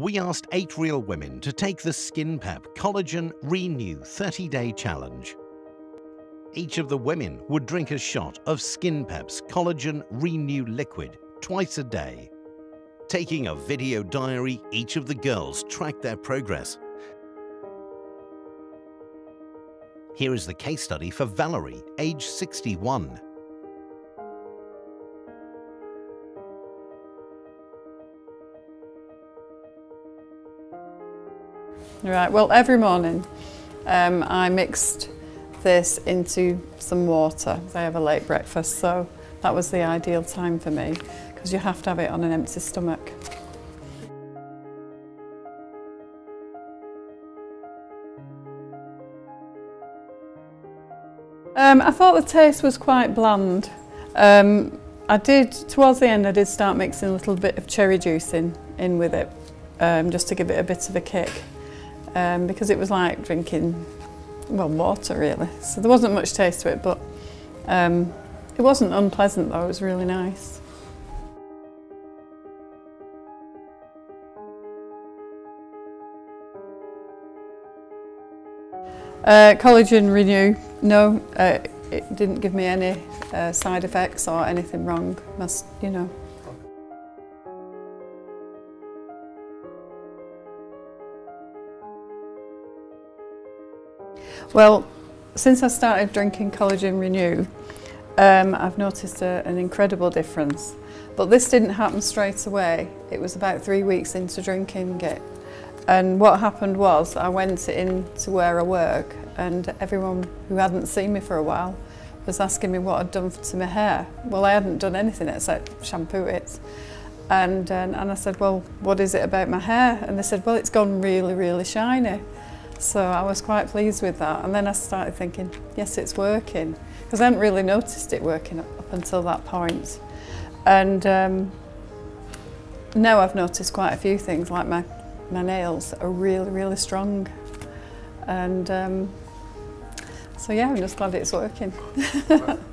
we asked eight real women to take the SkinPep Collagen Re-Nu 30-day challenge. Each of the women would drink a shot of SkinPep's Collagen Re-Nu liquid twice a day. Taking a video diary, each of the girls tracked their progress. Here is the case study for Valerie, age 61. Right, well every morning um, I mixed this into some water. I have a late breakfast so that was the ideal time for me because you have to have it on an empty stomach. Um, I thought the taste was quite bland. Um, I did, towards the end I did start mixing a little bit of cherry juice in, in with it um, just to give it a bit of a kick um, because it was like drinking, well, water really. So there wasn't much taste to it, but um, it wasn't unpleasant though, it was really nice. Uh, collagen Re-Nu, no, uh, it didn't give me any uh, side effects or anything wrong, must, you know. Well, since I started drinking Collagen Re-Nu, um, I've noticed a, an incredible difference. But this didn't happen straight away. It was about three weeks into drinking it. And what happened was I went in to where I work and everyone who hadn't seen me for a while was asking me what I'd done to my hair. Well, I hadn't done anything except shampoo it. And, and, and I said, well, what is it about my hair? And they said, well, it's gone really, really shiny. So I was quite pleased with that. And then I started thinking, yes, it's working. Because I hadn't really noticed it working up until that point. And um, now I've noticed quite a few things, like my, my nails are really, really strong. And um, so yeah, I'm just glad it's working.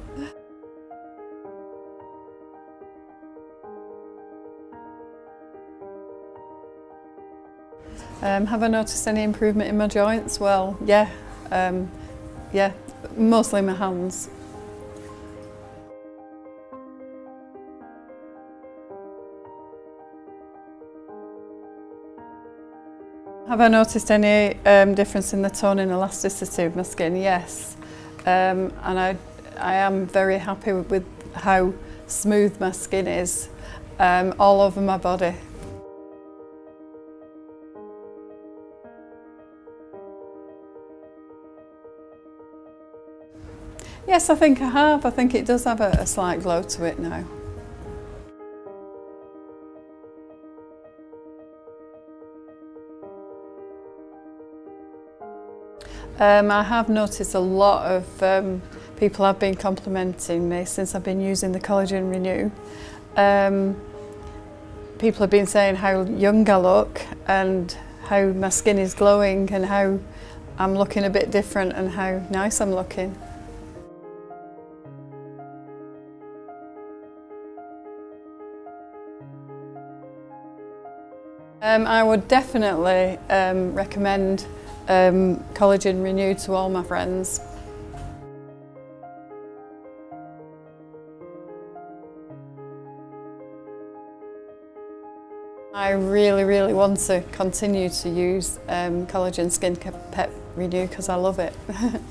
Um, have I noticed any improvement in my joints? Well, yeah, um, yeah, mostly my hands. Have I noticed any um, difference in the tone and elasticity of my skin? Yes. Um, and I, I am very happy with, with how smooth my skin is um, all over my body. Yes, I think I have. I think it does have a, a slight glow to it now. Um, I have noticed a lot of um, people have been complimenting me since I've been using the Collagen Re-Nu. Um, people have been saying how young I look and how my skin is glowing and how I'm looking a bit different and how nice I'm looking. Um, I would definitely um, recommend um, Collagen Re-Nu to all my friends. I really, really want to continue to use um, Collagen Skin Pep Re-Nu because I love it.